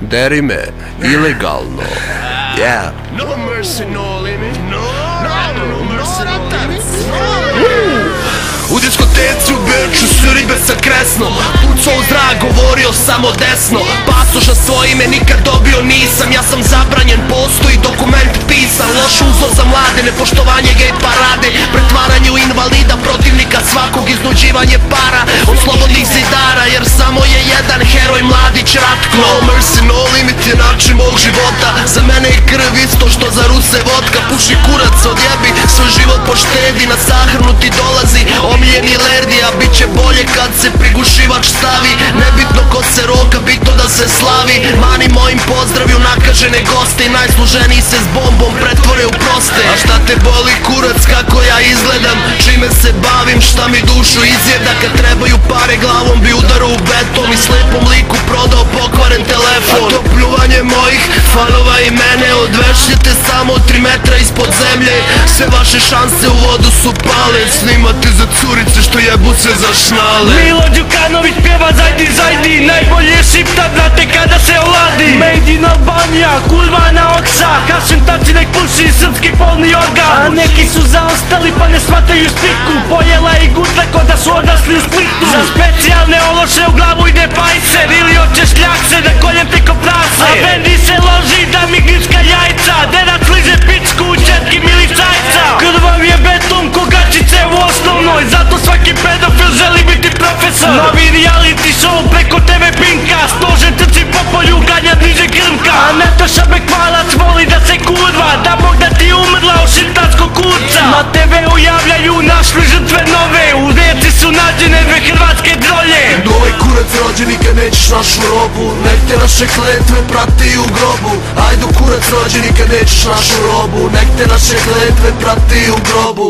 Deri me, ilegalno Yeah. No mercy, no limit. No, no, no mercy, no limit. U diskoteci u Beču su ribe sa kresnom Pucao u zrak, govorio samo desno. Pasoša svoje ime nikad dobio nisam. Ja sam zabranjen, postoji dokument pisan. Loš uzo za mlade, nepoštovanje gej parade. Pretvaranje u invalida, protivnika svakog iznuđivanje para. Od slobodnih mog života. Za mene je krv isto što za Ruse vodka. Puši kurac, odjebi, svoj život poštedi Na sahranu ti dolazi. Omiljeni lerdi A bit će bolje kad se prigušivač stavi. Nebitno ko se roka, bitno da se slavi. Mani mojim pozdravju nakažene goste. I najsluženiji se s bombom pretvore u proste. A šta te boli kurac kako ja izgledam? Čime se bavim, šta mi dušu izjeda? Kad trebaju pare glavom bi udarao u beton I slepom liku prodao pokvaren telefon Pljuvanje mojih fanova i mene. Odvežite samo 3 metra ispod zemlje. Sve vaše šanse u vodu su pale. Snimate za curice što jebu se za šnale. Milo Đukanović pjeva zajdi zajdi Najbolje je šipta brate kada se oladi. Made in Albanija, kurva na oksa. Kašem tači nek puši srpski polni organ. A neki su zaostali pa ne shvataju spiku. Pojela i gutle A Nataša Bekvalac voli da se kurva Da Bog da ti umrla od širtanskog kurca. Na TV-u javljaju našli žrtve nove U rijeci su nađene dve hrvatske drolje. Ovaj kurac rođen nikad nećeš našu robu Nek te naše kletve prati u grobu. Ajdu kurac rođen nikad nećeš našu robu Nek te naše kletve prati u grobu